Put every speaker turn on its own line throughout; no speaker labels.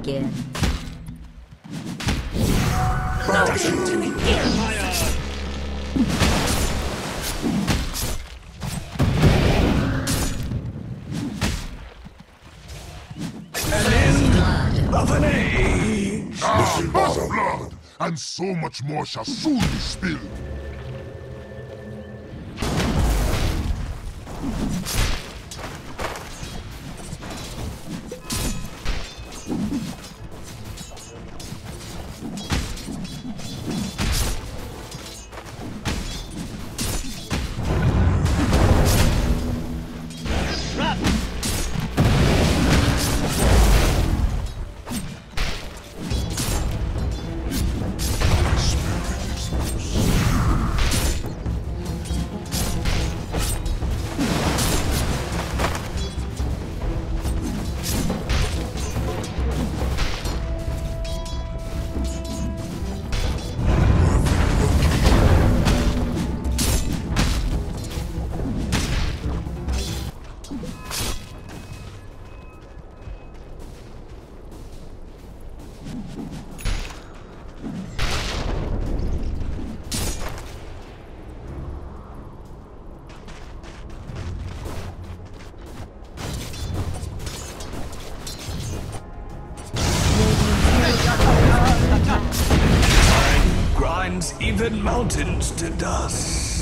begin.
Of an age!
Of blood, and so much more shall soon be spilled.
Even mountains to dust.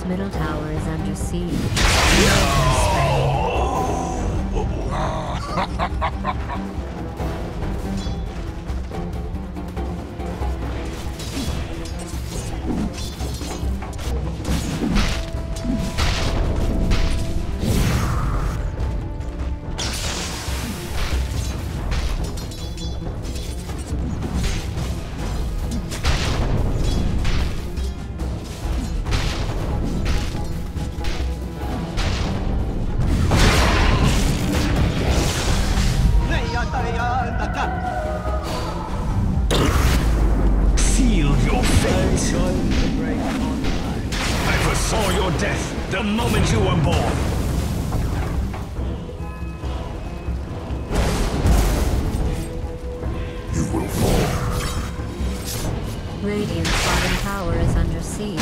Radiant's middle tower is under siege.
Seal your fate. I foresaw your death the moment you were born.
You will fall.
Radiant's bottom tower is under siege.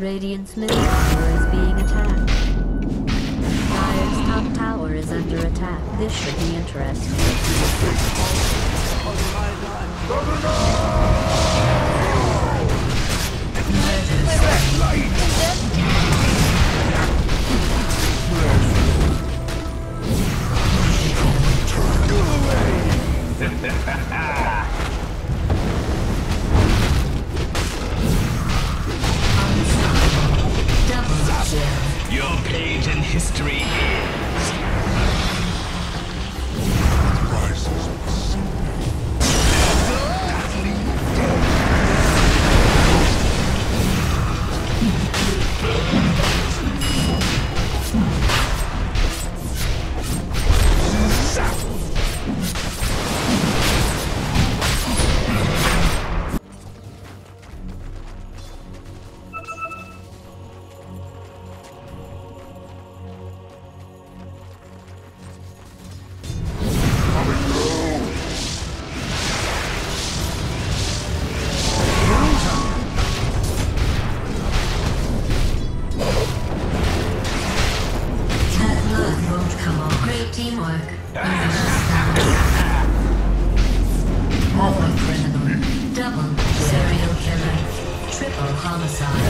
Radiant's middle tower is being attacked. Dire's top tower is under attack. This should be interesting. Murder. Teamwork. Alpha criminal. Double serial killer. Triple homicide.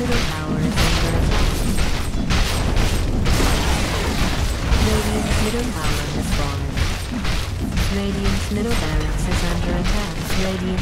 Middle middle tower. Radiant's middle barracks is under attack. Radiant...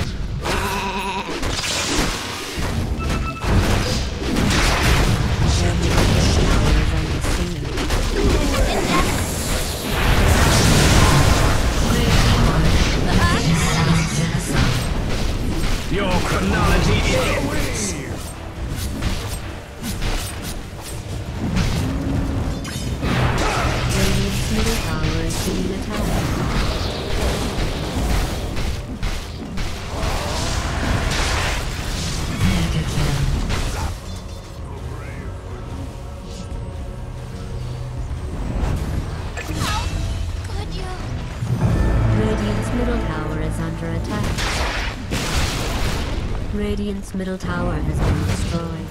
Radiant's middle tower
has been destroyed.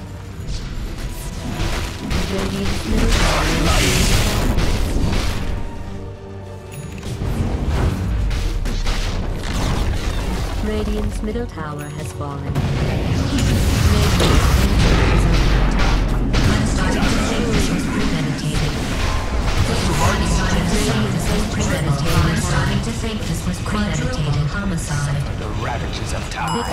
Radiant's middle tower
has been
destroyed. Middle tower has fallen. I'm starting to think this was premeditated homicide. The ravages of time.